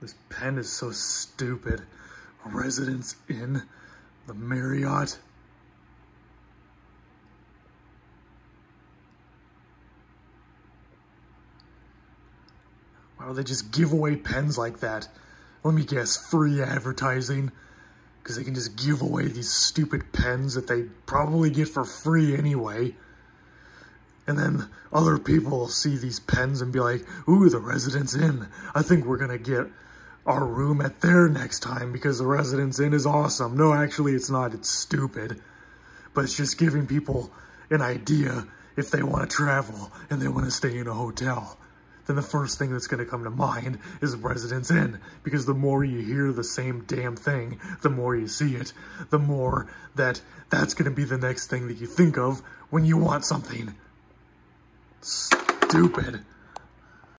This pen is so stupid. Residence Inn the Marriott. Why would they just give away pens like that? Let me guess, free advertising? Because they can just give away these stupid pens that they probably get for free anyway. And then other people will see these pens and be like, ooh, the Residence Inn. I think we're to get our room at there next time because the Residence Inn is awesome. No, actually, it's not. It's stupid. But it's just giving people an idea if they want to travel and they want to stay in a hotel. Then the first thing that's to come to mind is Residence Inn. Because the more you hear the same damn thing, the more you see it, the more that that's to be the next thing that you think of when you want something. Stupid.